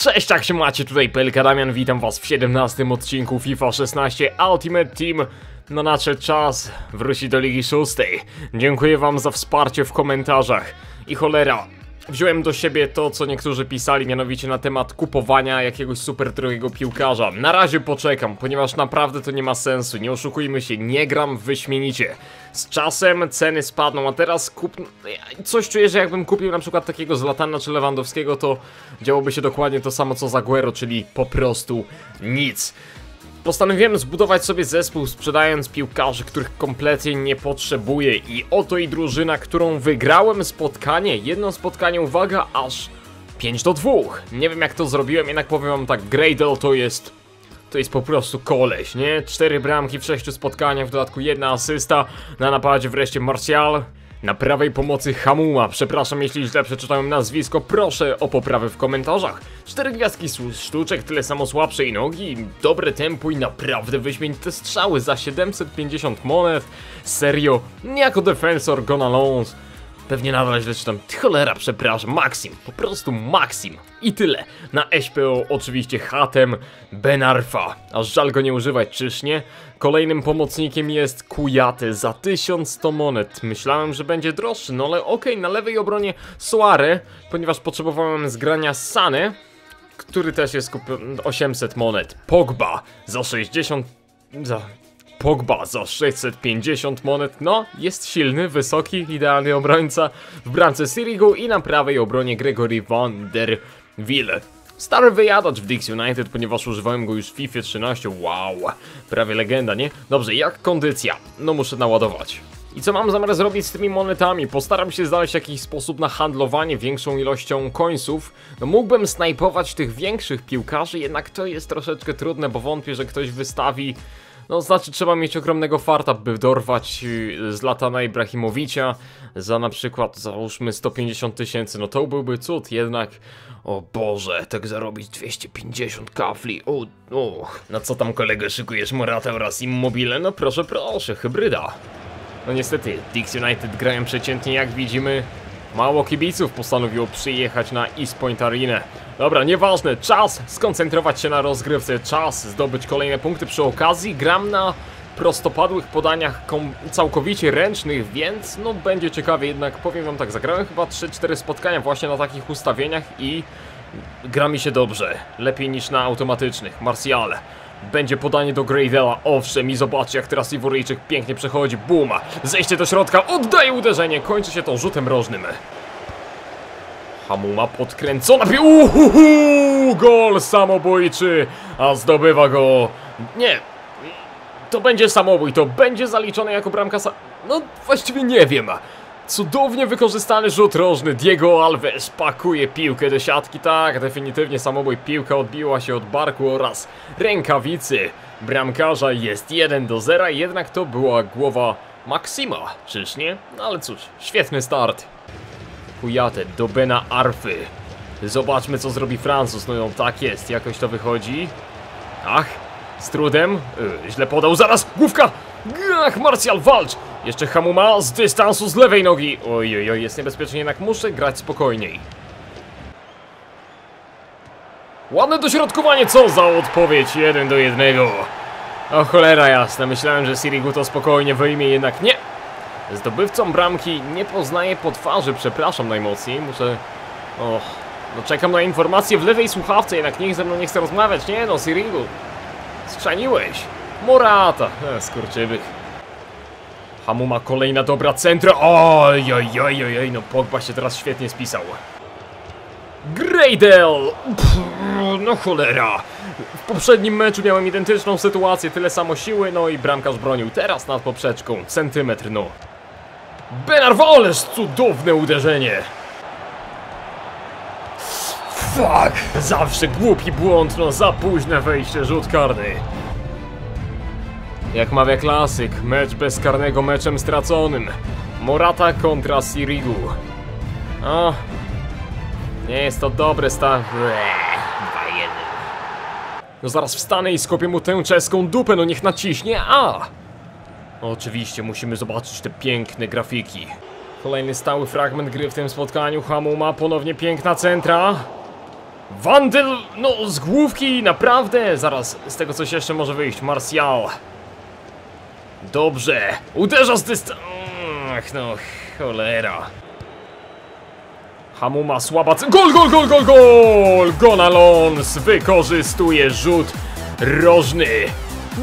Cześć, jak się macie? Tutaj Pelka Damian, witam was w 17 odcinku FIFA 16 Ultimate Team. No nadszedł czas wrócić do Ligi Szóstej. Dziękuję wam za wsparcie w komentarzach. I cholera, wziąłem do siebie to, co niektórzy pisali, mianowicie na temat kupowania jakiegoś super drogiego piłkarza. Na razie poczekam, ponieważ naprawdę to nie ma sensu. Nie oszukujmy się, nie gram wyśmienicie. Z czasem ceny spadną, a teraz kup... Coś czuję, że jakbym kupił na przykład takiego Zlatana czy Lewandowskiego, to działoby się dokładnie to samo co Zaguero, czyli po prostu nic. Postanowiłem zbudować sobie zespół sprzedając piłkarzy, których kompletnie nie potrzebuję i oto i drużyna, którą wygrałem spotkanie. Jedno spotkanie, uwaga, aż 5 do 2. Nie wiem jak to zrobiłem, jednak powiem wam tak, Gradle to jest... To jest po prostu koleś, nie? Cztery bramki w sześciu spotkaniach, w dodatku jedna asysta, na napadzie wreszcie Martial. Na prawej pomocy Hamuma, przepraszam jeśli źle przeczytałem nazwisko, proszę o poprawę w komentarzach. Cztery gwiazdki sztuczek, tyle samo słabszej nogi, dobre tempo i naprawdę wyśmienite strzały za 750 monet. Serio, jako defensor Gona Loans. Pewnie nadal źle czytam. Cholera, przepraszam. Maxim. Po prostu Maxim. I tyle. Na SPO oczywiście hatem Benarfa. Aż żal go nie używać, czyż nie? Kolejnym pomocnikiem jest Kujaty za 1100 monet. Myślałem, że będzie droższy, no ale okej, na lewej obronie Suare, ponieważ potrzebowałem zgrania Sane, który też jest kupiony 800 monet. Pogba za 60... za... Pogba za 650 monet, no, jest silny, wysoki, idealny obrońca. W bramce Sirigu i na prawej obronie Gregory van der Wille. Stary wyjadacz w Dix United, ponieważ używałem go już w FIFA 13, wow, prawie legenda, nie? Dobrze, jak kondycja? No muszę naładować. I co mam zamiar zrobić z tymi monetami? Postaram się znaleźć jakiś sposób na handlowanie większą ilością końców. No mógłbym snajpować tych większych piłkarzy, jednak to jest troszeczkę trudne, bo wątpię, że ktoś wystawi no, znaczy trzeba mieć ogromnego farta, by dorwać yy, Zlatana Ibrahimowicza za na przykład, załóżmy 150 tysięcy, no to byłby cud, jednak o Boże, tak zarobić 250 kafli, o, o. No co tam kolego, szykujesz Morata oraz Immobile? No proszę, proszę, hybryda. No niestety, Dix United grają przeciętnie jak widzimy. Mało kibiców postanowiło przyjechać na East Point Arena. Dobra, nieważne, czas skoncentrować się na rozgrywce, czas zdobyć kolejne punkty przy okazji. Gram na prostopadłych podaniach całkowicie ręcznych, więc no będzie ciekawie, jednak powiem wam tak, zagrałem chyba 3-4 spotkania właśnie na takich ustawieniach i gra mi się dobrze, lepiej niż na automatycznych. Martial. Będzie podanie do Gradela, owszem i zobaczcie jak teraz Iworyjczyk pięknie przechodzi, buma, zejście do środka, oddaje uderzenie, kończy się to rzutem rożnym. Hamuma podkręcona, uhuhu, gol samobójczy, a zdobywa go, nie, to będzie samobój, to będzie zaliczone jako bramka sa... No właściwie nie wiem. Cudownie wykorzystany rzut rożny, Diego Alves pakuje piłkę do siatki, tak, definitywnie samobój, piłka odbiła się od barku oraz rękawicy bramkarza, jest 1 do 0, jednak to była głowa Maksima, czyż nie? No ale cóż, świetny start. Kujate do Bena Arfy. Zobaczmy co zrobi Francuz, no ją tak jest, jakoś to wychodzi. Ach, z trudem. Yy, źle podał, zaraz, główka! Ach, Martial, walcz! Jeszcze Hamuma z dystansu z lewej nogi. Oj, oj, jest niebezpiecznie, jednak muszę grać spokojniej. Ładne dośrodkowanie, co za odpowiedź, jeden do jednego. O cholera jasna, myślałem, że Sirigu to spokojnie wyjmie, jednak nie. Zdobywcą bramki nie poznaję po twarzy, przepraszam najmocniej, muszę... Och, no czekam na informacje w lewej słuchawce, jednak nikt ze mną nie chce rozmawiać, nie no, Sirigu. Skrzaniłeś. Morata. E. Hamuma kolejna dobra centra. Oj, oj, oj, oj, oj, no Pogba się teraz świetnie spisał. Gradel! No cholera. W poprzednim meczu miałem identyczną sytuację, tyle samo siły, no i bramkarz bronił. Teraz nad poprzeczką, centymetr, no. Benarwoleż, cudowne uderzenie. Fuck! Zawsze głupi błąd, no za późne wejście, rzut karny. Jak mawia klasyk, mecz bez karnego meczem straconym. Morata kontra Sirigu. O, nie jest to dobre sta... Eee, 2-1. No zaraz wstanę i skopię mu tę czeską dupę, no niech naciśnie A! Oczywiście musimy zobaczyć te piękne grafiki. Kolejny stały fragment gry w tym spotkaniu. Hamuma ponownie piękna centra. Wandel, no z główki, naprawdę, zaraz z tego coś jeszcze może wyjść, Martial. Dobrze, uderza z dystansu. Ach, no, cholera. Hamuma słaba. Gol, gol, gol, gol, gol! Gonalons wykorzystuje rzut rożny.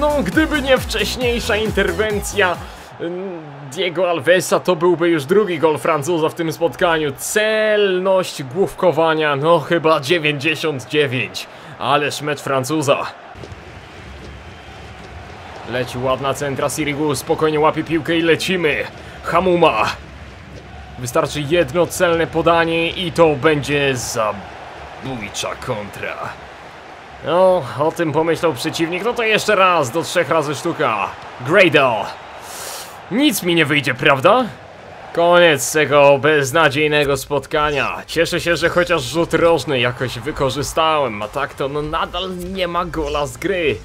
No, gdyby nie wcześniejsza interwencja mm, Diego Alvesa, to byłby już drugi gol Francuza w tym spotkaniu. Celność główkowania, no chyba 99. Ależ mecz Francuza. Leci ładna centra Sirigu, spokojnie łapie piłkę i lecimy. Hamuma. Wystarczy jedno celne podanie i to będzie zabójcza kontra. No, o tym pomyślał przeciwnik, no to jeszcze raz, do trzech razy sztuka. Gradle. Nic mi nie wyjdzie, prawda? Koniec tego beznadziejnego spotkania. Cieszę się, że chociaż rzut rożny jakoś wykorzystałem, a tak to no nadal nie ma gola z gry.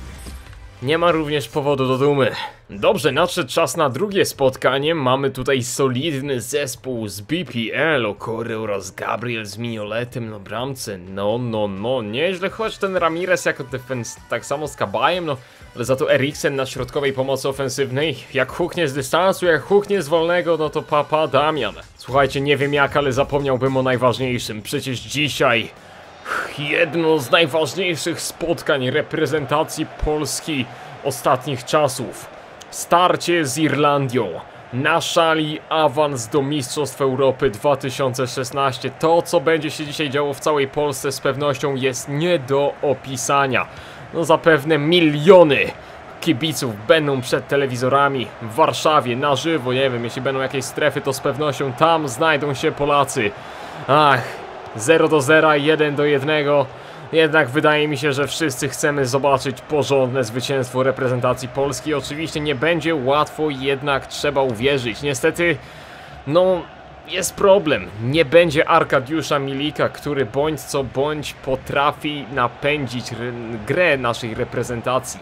Nie ma również powodu do dumy. Dobrze, nadszedł czas na drugie spotkanie. Mamy tutaj solidny zespół z BPL, Okory oraz Gabriel z Mignoletem na bramce. No, no, no, nieźle, choć ten Ramirez jako defens tak samo z Kabajem, no, ale za to Eriksen na środkowej pomocy ofensywnej. Jak huknie z dystansu, jak huknie z wolnego, no to papa Damian. Słuchajcie, nie wiem jak, ale zapomniałbym o najważniejszym. Przecież dzisiaj jedno z najważniejszych spotkań reprezentacji Polski ostatnich czasów. Starcie z Irlandią. Na szali awans do Mistrzostw Europy 2016. To, co będzie się dzisiaj działo w całej Polsce, z pewnością jest nie do opisania. No zapewne miliony kibiców będą przed telewizorami w Warszawie na żywo. Nie wiem, jeśli będą jakieś strefy, to z pewnością tam znajdą się Polacy. Ach, 0 do 0, 1 do 1. Jednak wydaje mi się, że wszyscy chcemy zobaczyć porządne zwycięstwo reprezentacji Polski. Oczywiście nie będzie łatwo, jednak trzeba uwierzyć. Niestety, no, jest problem. Nie będzie Arkadiusza Milika, który bądź co bądź potrafi napędzić grę naszej reprezentacji.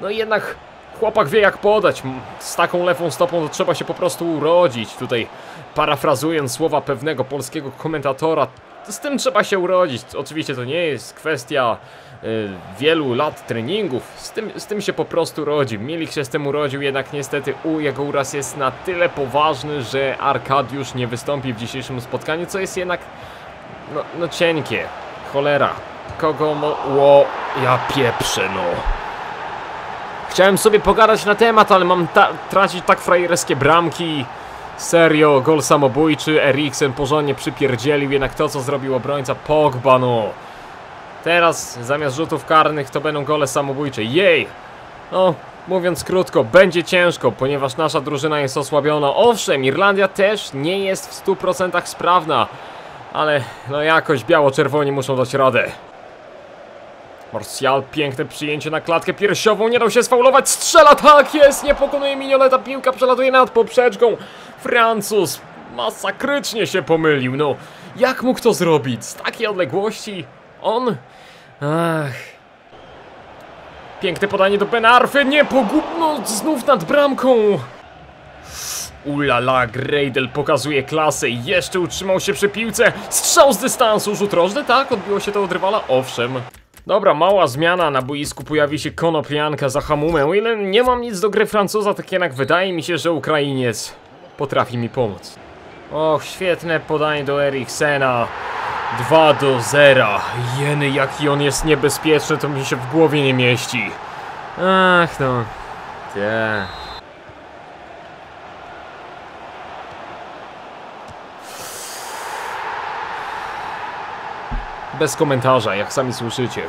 No jednak chłopak wie jak podać. Z taką lewą stopą to trzeba się po prostu urodzić. Tutaj parafrazując słowa pewnego polskiego komentatora, z tym trzeba się urodzić. Oczywiście to nie jest kwestia y, wielu lat treningów. Z tym, z tym się po prostu rodzi. Milik się z tym urodził, jednak niestety u, jego uraz jest na tyle poważny, że Arkadiusz nie wystąpi w dzisiejszym spotkaniu, co jest jednak no, no cienkie. Cholera. Kogo mo... Ło, ja pieprzę, no. Chciałem sobie pogadać na temat, ale mam ta tracić tak frajerskie bramki. Serio, gol samobójczy, Eriksen porządnie przypierdzielił, jednak to co zrobił obrońca Pogba, no. Teraz zamiast rzutów karnych to będą gole samobójcze, jej! No, mówiąc krótko, będzie ciężko, ponieważ nasza drużyna jest osłabiona. Owszem, Irlandia też nie jest w 100% sprawna, ale no jakoś biało-czerwoni muszą dać radę. Martial, piękne przyjęcie na klatkę piersiową, nie dał się sfaulować, strzela, tak jest, nie pokonuje minioneta, piłka przelatuje nad poprzeczką. Francuz masakrycznie się pomylił, no. Jak mógł to zrobić? Z takiej odległości? On? Ach. Piękne podanie do Benarfy, nie pogubno, znów nad bramką. Ulala, Greidel pokazuje klasę i jeszcze utrzymał się przy piłce. Strzał z dystansu, rzut rożny, tak? Odbiło się to od rywala? Owszem. Dobra, mała zmiana, na boisku pojawi się Konoplianka za Hamumę. Ile nie mam nic do gry Francuza, tak jednak wydaje mi się, że Ukrainiec potrafi mi pomóc. Och, świetne podanie do Eriksena. 2 do 0. Jeny, jaki on jest niebezpieczny, to mi się w głowie nie mieści. Ach no. Te. Bez komentarza, jak sami słyszycie.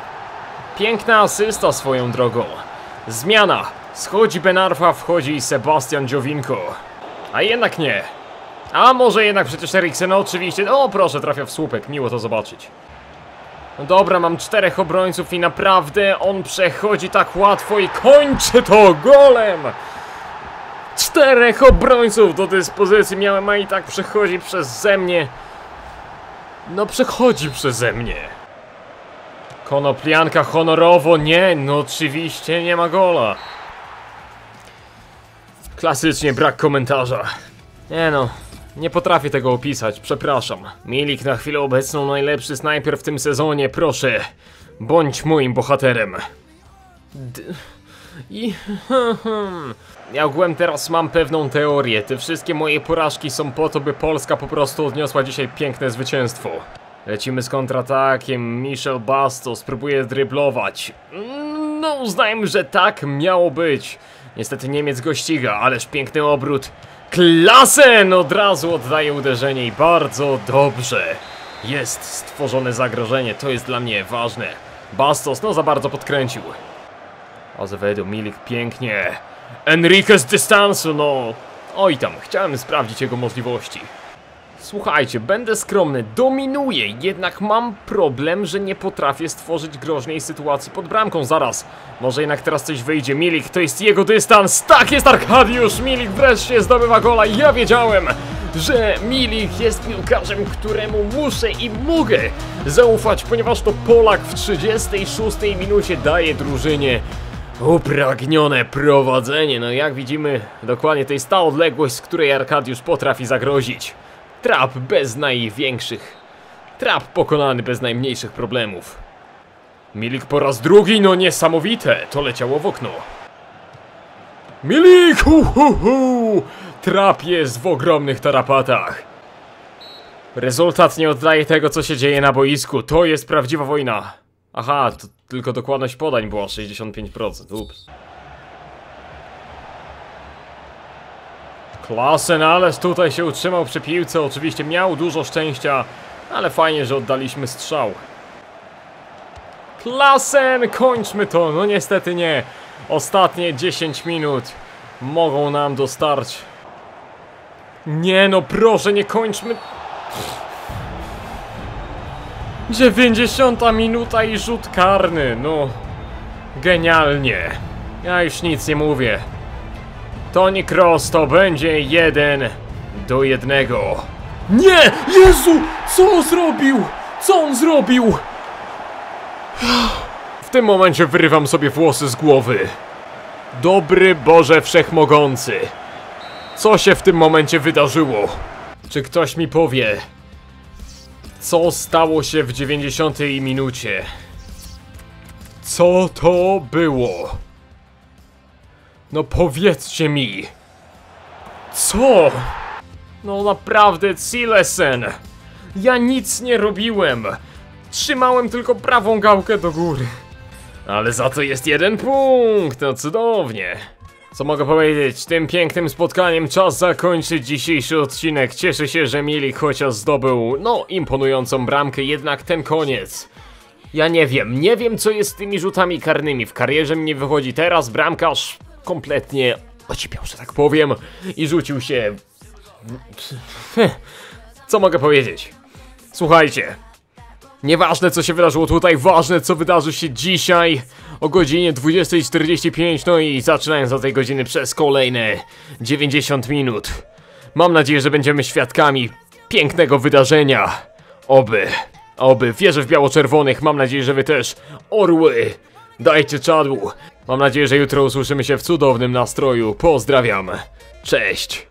Piękna asysta swoją drogą. Zmiana. Schodzi Benarfa, wchodzi Sebastian Dziowinko. A jednak nie. A może jednak przecież Eriksen, oczywiście. O proszę, trafia w słupek, miło to zobaczyć. No dobra, mam czterech obrońców i naprawdę on przechodzi tak łatwo i kończy to golem! Czterech obrońców do dyspozycji miałem, a i tak przechodzi przeze mnie. No przechodzi przeze mnie. Konoplianka honorowo, nie, no oczywiście nie ma gola. Klasycznie brak komentarza. Nie no, Nie potrafię tego opisać, przepraszam. Milik na chwilę obecną najlepszy snajper w tym sezonie, proszę. Bądź moim bohaterem. D I... Ja ogółem teraz mam pewną teorię. Te wszystkie moje porażki są po to, by Polska po prostu odniosła dzisiaj piękne zwycięstwo. Lecimy z kontratakiem, Michel Bastos próbuje dryblować. No uznajmy, że tak miało być. Niestety Niemiec go ściga, ależ piękny obrót. Klasen od razu oddaje uderzenie i bardzo dobrze. Jest stworzone zagrożenie, to jest dla mnie ważne. Bastos no za bardzo podkręcił. Azevedo, Milik pięknie. Enrique z dystansu, no. Oj tam, chciałem sprawdzić jego możliwości. Słuchajcie, będę skromny, dominuję, jednak mam problem, że nie potrafię stworzyć groźnej sytuacji pod bramką. Zaraz, może jednak teraz coś wyjdzie. Milik, to jest jego dystans. Tak jest Arkadiusz Milik, wreszcie zdobywa gola. Ja wiedziałem, że Milik jest piłkarzem, któremu muszę i mogę zaufać, ponieważ to Polak w 36 minucie daje drużynie upragnione prowadzenie. No jak widzimy, dokładnie to jest ta odległość, z której Arkadiusz potrafi zagrozić. Trap bez największych. Trap pokonany bez najmniejszych problemów. Milik po raz drugi, no niesamowite, to leciało w okno. Milik, hu hu hu! Trap jest w ogromnych tarapatach. Rezultat nie oddaje tego, co się dzieje na boisku. To jest prawdziwa wojna. Aha, to tylko dokładność podań była 65%. Ups. Klasen, ależ tutaj się utrzymał przy piłce. Oczywiście miał dużo szczęścia, ale fajnie, że oddaliśmy strzał. Klasen, kończmy to. No niestety nie. Ostatnie 10 minut mogą nam dostarć. Nie no, proszę, nie kończmy. 90 minuta i rzut karny, no. Genialnie. Ja już nic nie mówię. Toni Kroos to będzie jeden do jednego. Nie! Jezu! Co on zrobił? Co on zrobił? W tym momencie wyrywam sobie włosy z głowy. Dobry Boże Wszechmogący. Co się w tym momencie wydarzyło? Czy ktoś mi powie, co stało się w 90 minucie? Co to było? No powiedzcie mi. Co? No naprawdę, Silesen. Ja nic nie robiłem. Trzymałem tylko prawą gałkę do góry. Ale za to jest jeden punkt, no cudownie. Co mogę powiedzieć, tym pięknym spotkaniem czas zakończyć dzisiejszy odcinek. Cieszę się, że Milik chociaż zdobył, no, imponującą bramkę, jednak ten koniec. Ja nie wiem, nie wiem co jest z tymi rzutami karnymi. W karierze mi nie wychodzi teraz, bramkarz kompletnie ocipiał, że tak powiem, i rzucił się... Co mogę powiedzieć? Słuchajcie, Nieważne co się wydarzyło tutaj, ważne co wydarzy się dzisiaj o godzinie 20.45, no i zaczynając od tej godziny przez kolejne 90 minut. Mam nadzieję, że będziemy świadkami pięknego wydarzenia. Oby, oby, wierzę w biało-czerwonych, mam nadzieję, że wy też. Orły, dajcie czadu. Mam nadzieję, że jutro usłyszymy się w cudownym nastroju. Pozdrawiam. Cześć.